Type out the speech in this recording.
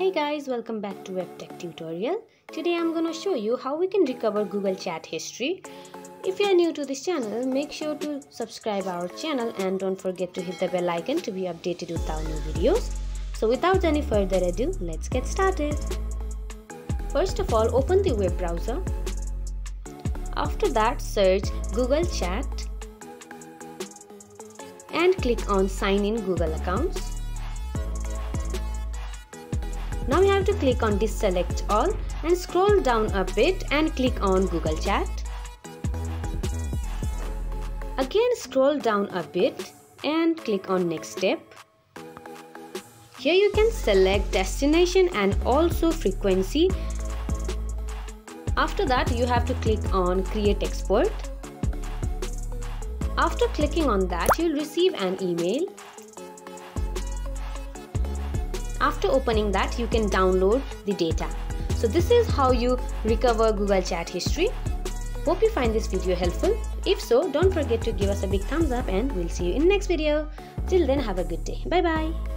Hey guys, welcome back to WebTech tutorial. Today I'm gonna show you how we can recover Google Chat history. If you are new to this channel, make sure to subscribe our channel and don't forget to hit the bell icon to be updated with our new videos. So without any further ado, let's get started. First of all, open the web browser. After that, search Google Chat and click on sign in Google accounts. Now you have to click on deselect all and scroll down a bit and click on Google Chat. Again scroll down a bit and click on next step. Here you can select destination and also frequency. After that you have to click on create export. After clicking on that you'll receive an email after opening that, you can download the data. So this is how you recover Google Chat history. Hope you find this video helpful. If so, don't forget to give us a big thumbs up and we'll see you in the next video. Till then, have a good day. Bye bye.